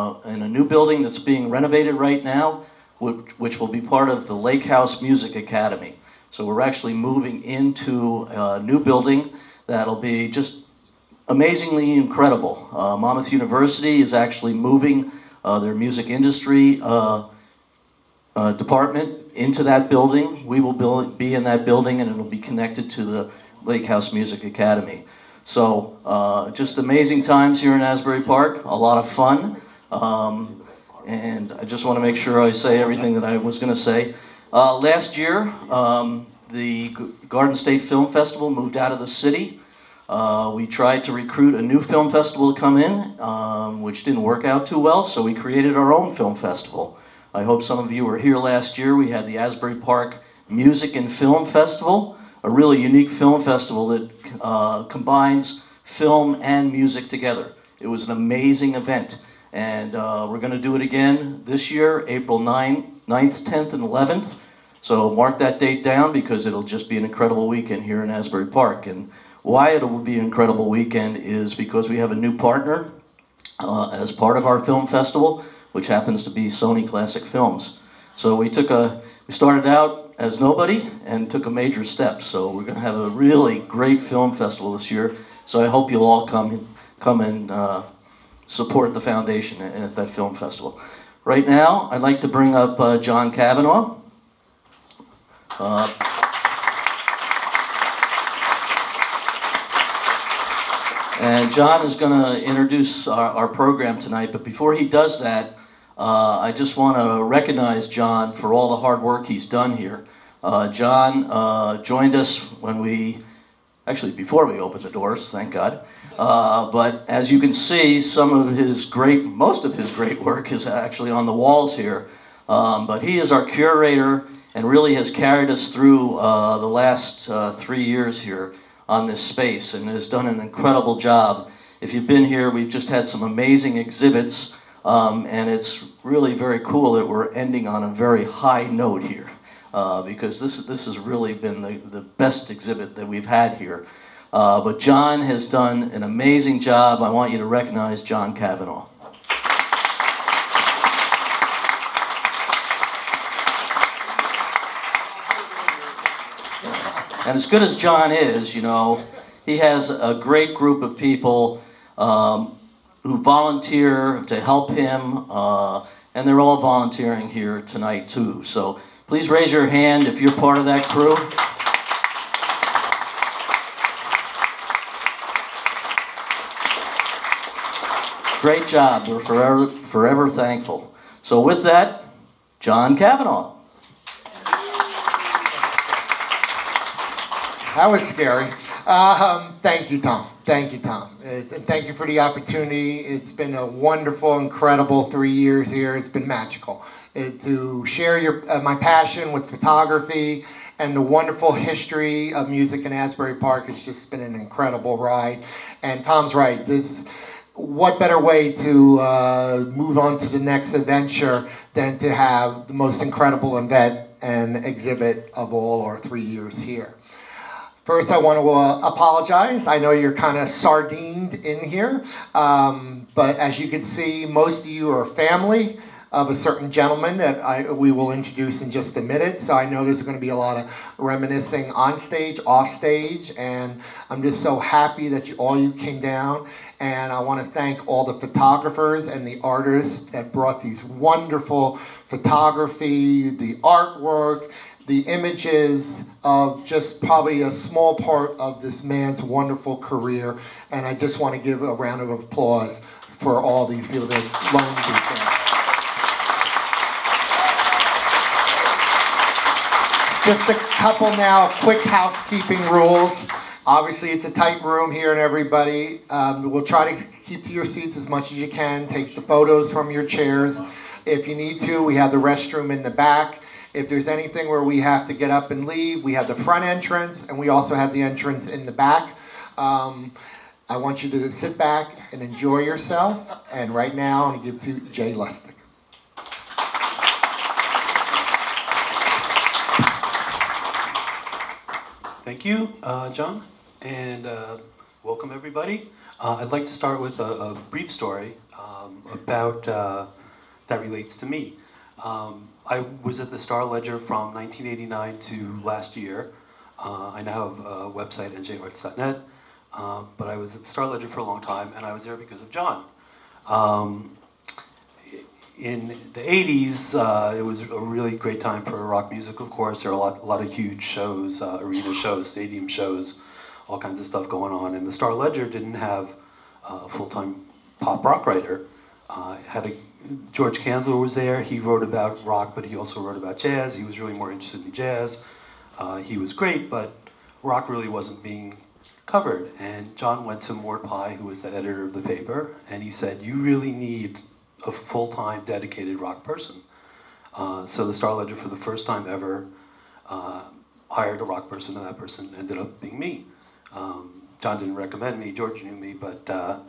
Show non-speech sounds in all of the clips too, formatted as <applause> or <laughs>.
uh, in a new building that's being renovated right now, which, which will be part of the Lake House Music Academy. So we're actually moving into a new building that'll be just amazingly incredible. Uh, Monmouth University is actually moving uh, their music industry uh, uh, department into that building. We will build, be in that building and it'll be connected to the Lake House Music Academy. So uh, just amazing times here in Asbury Park, a lot of fun. Um, and I just want to make sure I say everything that I was going to say. Uh, last year, um, the Garden State Film Festival moved out of the city. Uh, we tried to recruit a new film festival to come in, um, which didn't work out too well, so we created our own film festival. I hope some of you were here last year. We had the Asbury Park Music and Film Festival, a really unique film festival that uh, combines film and music together. It was an amazing event, and uh, we're going to do it again this year, April 9th, 9th, 10th, and 11th. So mark that date down because it'll just be an incredible weekend here in Asbury Park. And why it will be an incredible weekend is because we have a new partner uh, as part of our film festival, which happens to be Sony Classic Films. So we took a, we started out as nobody and took a major step. So we're going to have a really great film festival this year. So I hope you'll all come, come and uh, support the foundation at, at that film festival. Right now, I'd like to bring up uh, John Kavanaugh. Uh, And John is going to introduce our, our program tonight, but before he does that, uh, I just want to recognize John for all the hard work he's done here. Uh, John uh, joined us when we, actually before we opened the doors, thank God. Uh, but as you can see, some of his great, most of his great work is actually on the walls here. Um, but he is our curator and really has carried us through uh, the last uh, three years here on this space and has done an incredible job. If you've been here, we've just had some amazing exhibits, um, and it's really very cool that we're ending on a very high note here. Uh, because this, this has really been the, the best exhibit that we've had here. Uh, but John has done an amazing job. I want you to recognize John Kavanaugh. And as good as John is, you know, he has a great group of people um, who volunteer to help him, uh, and they're all volunteering here tonight too. So please raise your hand if you're part of that crew. Great job. We're forever, forever thankful. So with that, John Kavanaugh. That was scary. Um, thank you, Tom. Thank you, Tom. And thank you for the opportunity. It's been a wonderful, incredible three years here. It's been magical. To share your, uh, my passion with photography and the wonderful history of music in Asbury Park. It's just been an incredible ride. And Tom's right. This, what better way to uh, move on to the next adventure than to have the most incredible event and exhibit of all our three years here. First, I want to uh, apologize. I know you're kind of sardined in here, um, but as you can see, most of you are family of a certain gentleman that I, we will introduce in just a minute. So I know there's going to be a lot of reminiscing on stage, off stage, and I'm just so happy that you, all you came down. And I want to thank all the photographers and the artists that brought these wonderful photography, the artwork, the images of just probably a small part of this man's wonderful career. And I just want to give a round of applause for all these people that. Just a couple now of quick housekeeping rules. Obviously, it's a tight room here, and everybody. Um, we'll try to keep to your seats as much as you can. Take the photos from your chairs. If you need to, we have the restroom in the back. If there's anything where we have to get up and leave, we have the front entrance, and we also have the entrance in the back. Um, I want you to sit back and enjoy yourself. And right now, I'm going to give to Jay Lustig. Thank you, uh, John, and uh, welcome everybody. Uh, I'd like to start with a, a brief story. Um, about uh, that relates to me. Um, I was at the Star Ledger from 1989 to last year. Uh, I now have a website, njarts.net, uh, but I was at the Star Ledger for a long time, and I was there because of John. Um, in the 80s, uh, it was a really great time for rock music, of course. There were a lot, a lot of huge shows, uh, arena shows, stadium shows, all kinds of stuff going on. And the Star Ledger didn't have uh, a full time pop rock writer. Uh, had a, George Kanzler was there. He wrote about rock, but he also wrote about jazz. He was really more interested in jazz. Uh, he was great, but rock really wasn't being covered. And John went to Mort Pye, who was the editor of the paper, and he said, You really need a full-time dedicated rock person. Uh, so the Star Ledger, for the first time ever, uh, hired a rock person, and that person ended up being me. Um, John didn't recommend me; George knew me, but uh,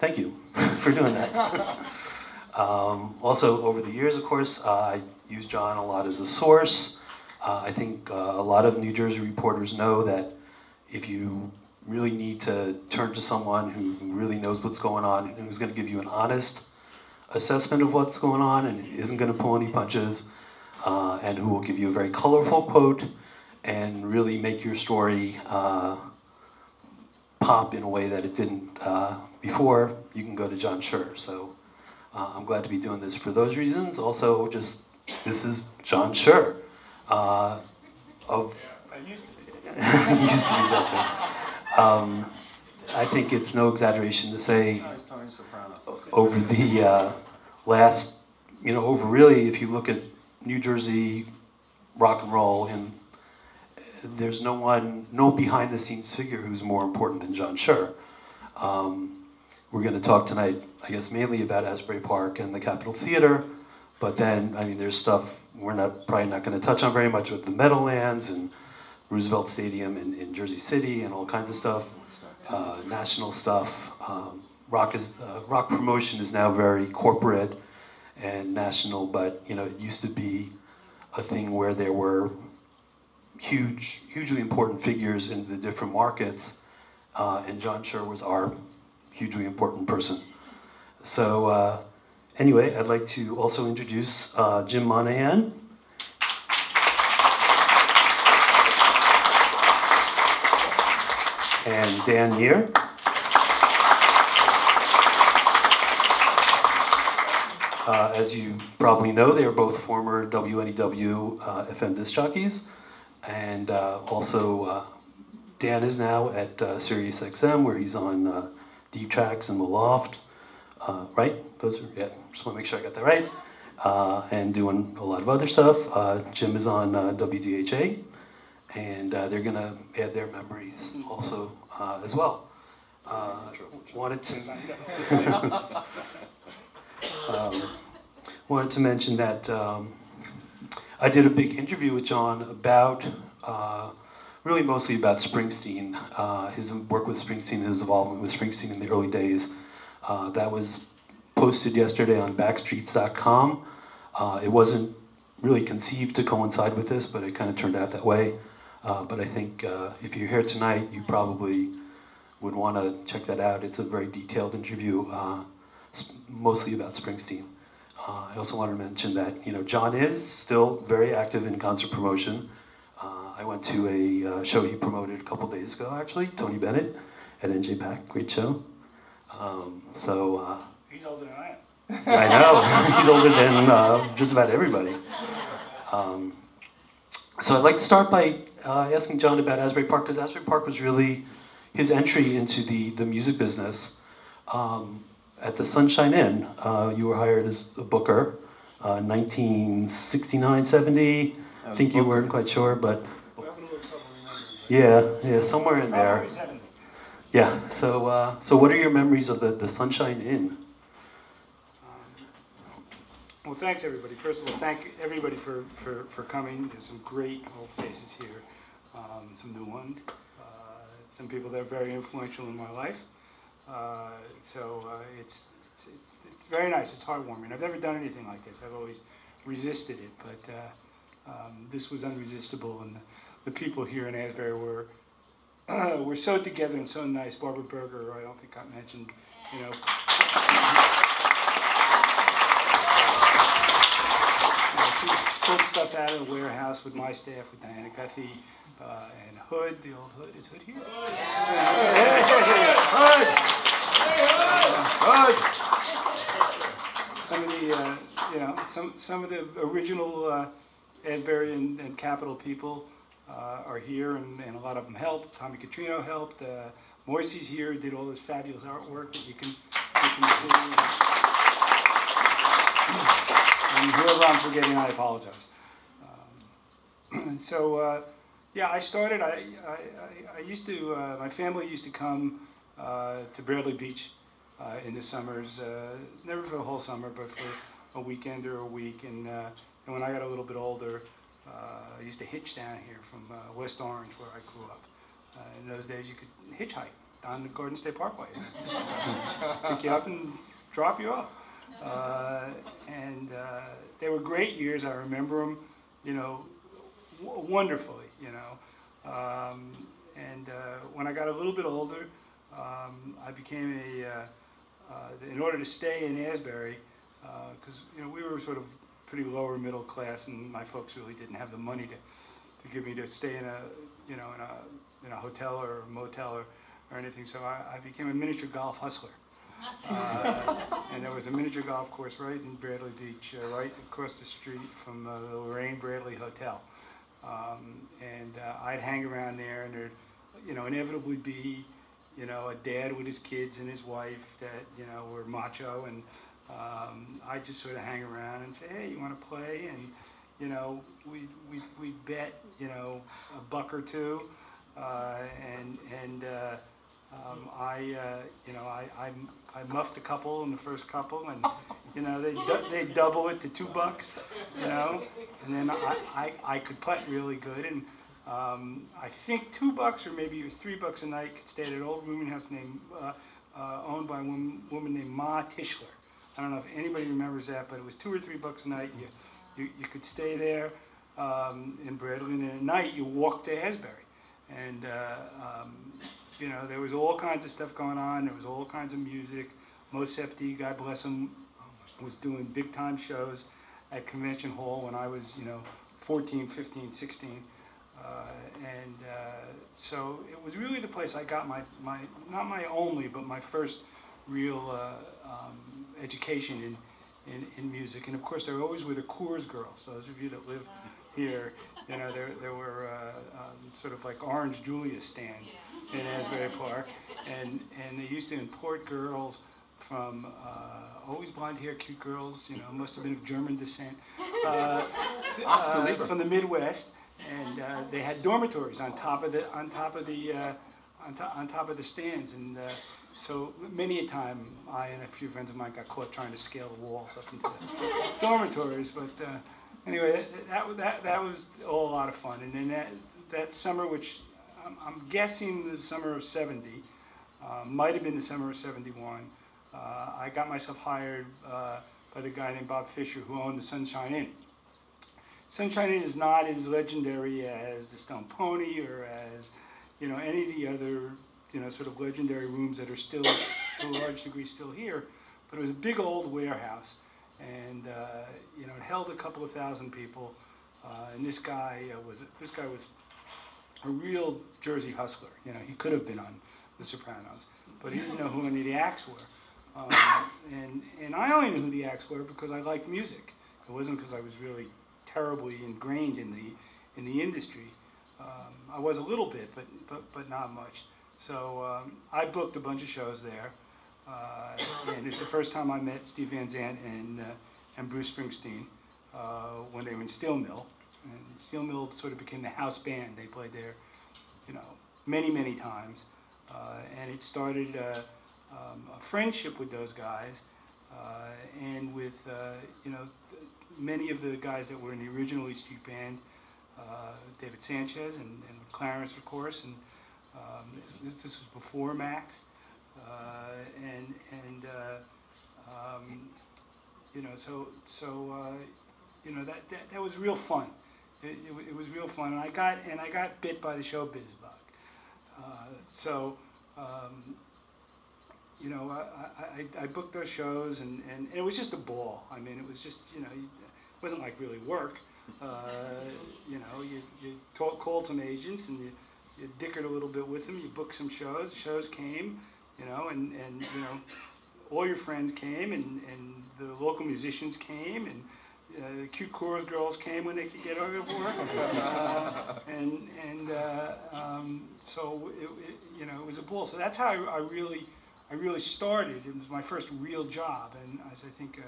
thank you <laughs> for doing that. <laughs> um, also, over the years, of course, uh, I use John a lot as a source. Uh, I think uh, a lot of New Jersey reporters know that if you really need to turn to someone who really knows what's going on and who's going to give you an honest assessment of what's going on and isn't going to pull any punches, uh, and who will give you a very colorful quote and really make your story uh, pop in a way that it didn't uh, before, you can go to John Scher. So uh, I'm glad to be doing this for those reasons. Also, just this is John Scher uh, of <laughs> used to be John Scher. Um, I think it's no exaggeration to say over the uh, last, you know, over really, if you look at New Jersey rock and roll, and there's no one, no behind the scenes figure who's more important than John Scher. Um, we're going to talk tonight, I guess, mainly about Asbury Park and the Capitol Theatre, but then, I mean, there's stuff we're not probably not going to touch on very much with the Meadowlands and Roosevelt Stadium in, in Jersey City and all kinds of stuff, uh, national stuff. Um, rock is uh, rock promotion is now very corporate and national, but you know it used to be a thing where there were huge, hugely important figures in the different markets, uh, and John Scher was our hugely important person. So uh, anyway, I'd like to also introduce uh, Jim Monaghan. And Dan Neer. Uh, as you probably know, they are both former WNEW uh, FM disc jockeys. And uh, also, uh, Dan is now at uh, Sirius XM, where he's on uh, Deep Tracks and the Loft. Uh, right? Those are, yeah, just want to make sure I got that right. and doing a lot of other stuff. Jim is on WDHA, and they're going to add their memories also as well. wanted to. <laughs> <laughs> Um, wanted to mention that um, I did a big interview with John about, uh, really mostly about Springsteen, uh, his work with Springsteen, his involvement with Springsteen in the early days. Uh, that was posted yesterday on Backstreets.com. Uh, it wasn't really conceived to coincide with this, but it kind of turned out that way. Uh, but I think uh, if you're here tonight, you probably would want to check that out. It's a very detailed interview mostly about Springsteen. Uh, I also wanted to mention that you know John is still very active in concert promotion. Uh, I went to a uh, show he promoted a couple days ago, actually, Tony Bennett at NJPAC, great show. Um, so uh, he's older than I am. I know <laughs> he's older than uh, just about everybody. Um, so I'd like to start by uh, asking John about Asbury Park because Asbury Park was really his entry into the the music business. Um, at the Sunshine Inn. Uh, you were hired as a booker, uh, 1969, 70. I think you weren't quite sure, but yeah, yeah, somewhere in there. Yeah. So, uh, so what are your memories of the, the Sunshine Inn? Um, well, thanks everybody. First of all, thank everybody for, for, for coming. There's some great old faces here, um, some new ones, uh, some people that are very influential in my life. Uh, so uh, it's, it's, it's, it's, very nice. It's heartwarming. I've never done anything like this. I've always resisted it, but uh, um, this was unresistible. And the, the people here in Asbury were, <clears throat> were so together and so nice. Barbara Berger, I don't think I mentioned, you know. She pulled stuff out of the warehouse with my staff, with Diana uh, and Hood, the old Hood, is Hood here? Hood! Hood! Some of the, uh, you know, some, some of the original uh, Asbury and, and Capitol people uh, are here, and, and a lot of them helped. Tommy Catrino helped. Uh, Moisey's here, did all this fabulous artwork that you can, you can see. And whoever I'm forgetting, I apologize. Um, <clears throat> so, uh, yeah, I started. I, I, I, used to. Uh, my family used to come uh, to Bradley Beach uh, in the summers. Uh, never for the whole summer, but for a weekend or a week. And, uh, and when I got a little bit older, uh, I used to hitch down here from uh, West Orange, where I grew up. Uh, in those days, you could hitchhike down the Garden State Parkway, <laughs> pick you up and drop you off. Uh, and uh, they were great years. I remember them, you know, w- wonderfully, you know. Um, and uh, when I got a little bit older, um, I became a, uh, uh, in order to stay in Asbury, because, you know, we were sort of pretty lower middle class and my folks really didn't have the money to, to give me to stay in a, you know, in a, in a hotel or a motel or, or anything. So I, I became a miniature golf hustler. <laughs> Uh, and there was a miniature golf course right in Bradley Beach, uh, right across the street from uh, the Lorraine Bradley Hotel. Um, and uh, I'd hang around there, and there'd, you know, inevitably be, you know, a dad with his kids and his wife that, you know, were macho, and um, I'd just sort of hang around and say, hey, you want to play? And, you know, we we we bet, you know, a buck or two, uh, and and. Uh, um, I, uh, you know, I, I, I muffed a couple in the first couple, and you know, they they double it to two bucks, you know, and then I, I, I could putt really good, and um, I think two bucks or maybe it was three bucks a night. Could stay at an old rooming house named uh, uh, owned by a woman, woman named Ma Tischler. I don't know if anybody remembers that, but it was two or three bucks a night. You you, you could stay there um, in Bradley, and at night you walk to Asbury, and uh, um, you know, there was all kinds of stuff going on. There was all kinds of music. Moe Septee, God bless him, was doing big time shows at Convention Hall when I was, you know, 14, 15, 16. Uh, and uh, so it was really the place I got my, my not my only, but my first real uh, um, education in, in, in music. And of course, there always were the Kohr's girls. Those of you that live here, you know, there, there were uh, um, sort of like Orange Julius stands in Asbury Park, and and they used to import girls from uh, always blonde hair, cute girls. You know, must have been of German descent uh, <laughs> uh, from the Midwest, and uh, they had dormitories on top of the on top of the uh, on, to, on top of the stands, and uh, so many a time I and a few friends of mine got caught trying to scale the walls up into the dormitories, but. Anyway, that, that, that, that was all a lot of fun. And then that, that summer, which I'm, I'm guessing the summer of 70, uh, might have been the summer of 71. Uh, I got myself hired uh, by the guy named Bob Fisher who owned the Sunshine Inn. Sunshine Inn is not as legendary as the Stone Pony or as you know any of the other you know sort of legendary rooms that are still to a large degree still here, but it was a big old warehouse, and uh, you know it held a couple of thousand people, uh, and this guy uh, was this guy was a real Jersey hustler. You know, he could have been on The Sopranos, but he didn't know who any of the acts were. Um, <laughs> and, and I only knew who the acts were because I liked music. It wasn't because I was really terribly ingrained in the, in the industry. Um, I was a little bit, but, but, but not much. So um, I booked a bunch of shows there. Uh, and it's the first time I met Steve Van Zandt and, uh, and Bruce Springsteen uh, when they were in Steel Mill. And Steel Mill sort of became the house band. They played there, you know, many, many times. Uh, and it started uh, um, a friendship with those guys uh, and with, uh, you know, many of the guys that were in the original East Street Band, uh, David Sancious and, and Clarence, of course. And um, this, this, was before Max. And, and um, you know, so, so you know, that, that, that was real fun. It, it, it, was real fun, and I got and I got bit by the showbiz bug. Uh, so, um, you know, I, I, I, booked those shows, and, and, and, it was just a ball. I mean, it was just you know, it wasn't like really work, Uh, you know, you, you talk, called some agents and you, you dickered a little bit with them. You booked some shows. Shows came, you know, and, and you know, all your friends came and, and the local musicians came and uh, the cute chorus girls came when they could get over work. Uh, and and uh, um, so it, it, you know it was a bull. So that's how I, I really I really started. It was my first real job. And as I think uh,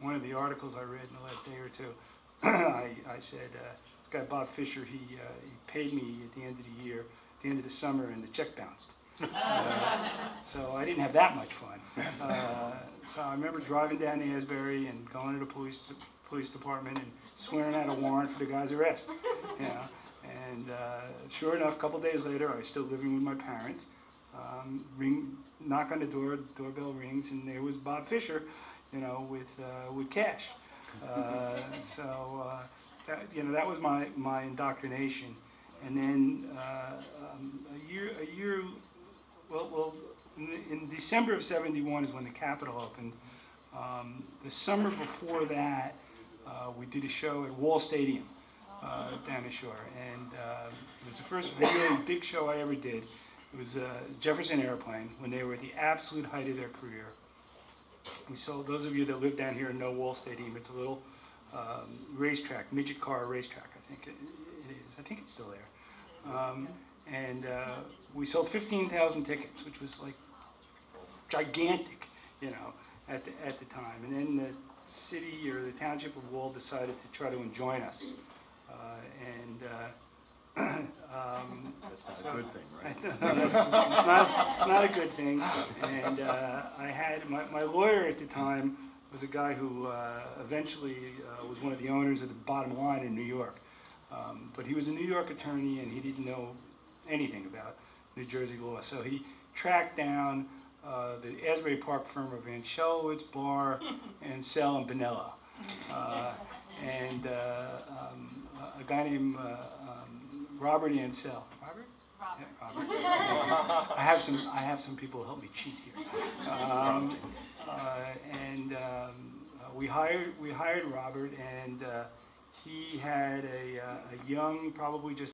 one of the articles I read in the last day or two, <clears throat> I, I said uh, this guy Bob Fisher he uh, he paid me at the end of the year, at the end of the summer, and the check bounced. <laughs> Uh, so I didn't have that much fun. Uh, so I remember driving down to Asbury and going to the police police department and swearing out a warrant for the guy's arrest. <laughs> You know? And uh, sure enough, a couple days later, I was still living with my parents. Um, ring, knock on the door, doorbell rings, and there was Bob Fisher, you know, with uh, with cash. Uh, <laughs> so uh, that, you know that was my my indoctrination. And then uh, um, a year a year well, well, in, in December of '71 is when the Capitol opened. Um, the summer before that, uh, we did a show at Wall Stadium uh, down the shore, and uh, it was the first really big show I ever did. It was uh, Jefferson Airplane when they were at the absolute height of their career. We saw those of you that live down here know Wall Stadium. It's a little um, racetrack, midget car racetrack. I think it, it is. I think it's still there. Um, and uh, we sold 15,000 tickets, which was like gigantic, you know, at the, at the time. And then the city or the township of Wall decided to try to join us. Uh, and uh, <clears throat> um, That's not a good thing, right? <laughs> it's, not, it's not a good thing. And uh, I had my, my lawyer at the time was a guy who uh, eventually uh, was one of the owners of the Bottom Line in New York. Um, but he was a New York attorney and he didn't know anything about New Jersey law. So he tracked down uh, the Asbury Park firm of Van Shelowitz, Barr, <laughs> and Sell and Benella. <laughs> Uh, and uh, um, a guy named uh, um, Robert Ansell. Robert? Robert. Yeah, Robert. I have some. I have some people help me cheat here. Um, uh, and um, uh, we hired we hired Robert, and uh, he had a, uh, a young, probably just